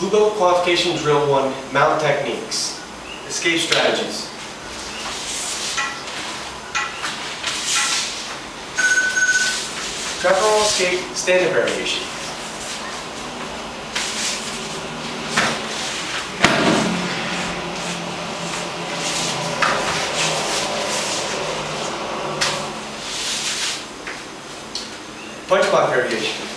Blue Belt Qualification Drill 1, Mount Techniques. Escape Strategies. Trap and roll escape, standard variation. Punch block variation.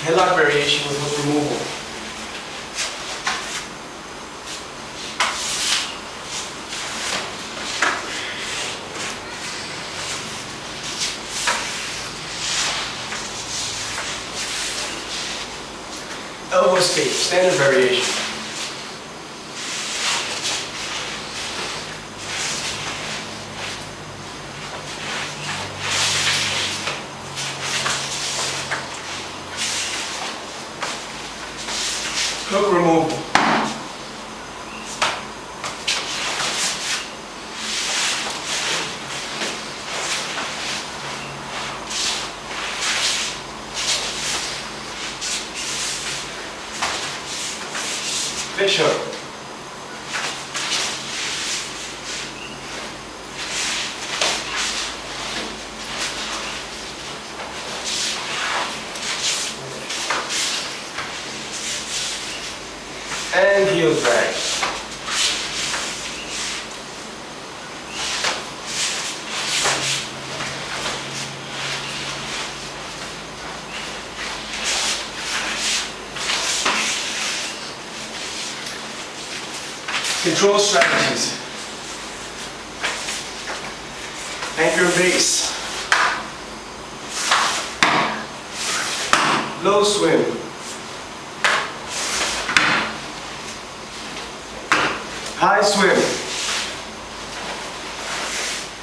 Headlock variation with hook removal. Elbow escape, standard variation. Hook removal. Fish hook. Heel drag. Control strategies. Anchor base. Low swim. High swim.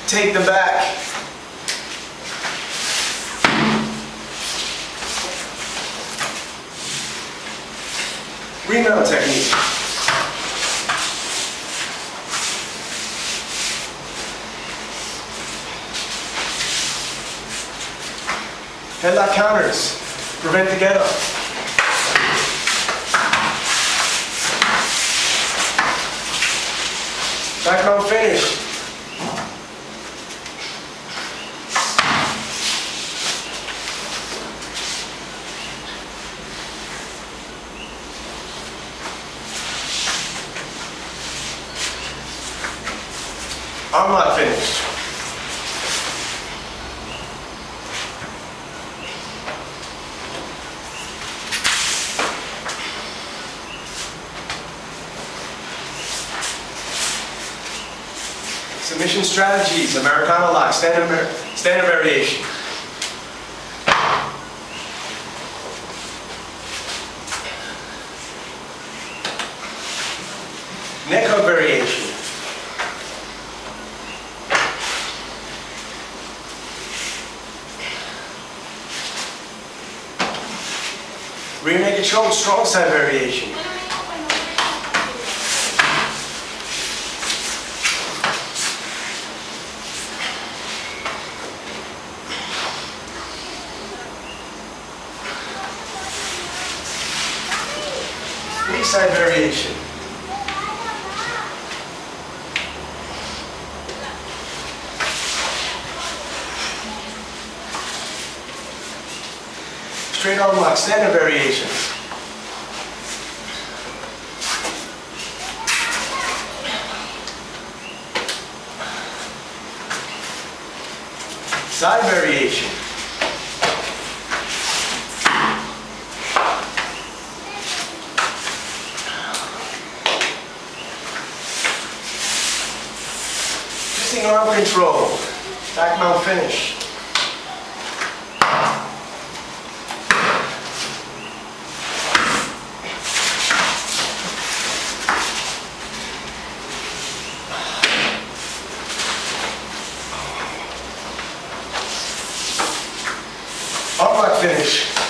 Take them back. Remount technique. Headlock counters. Prevent the get up. Back mount finish. Arm lock finish. Submission strategies, Americana lock, standard, standard variation. Neck hug variation. Rear naked choke, strong side variation. Knee side variation. Straight arm lock, standard variation. Side variation. Releasing arm control. Back mount finish. Arm finish.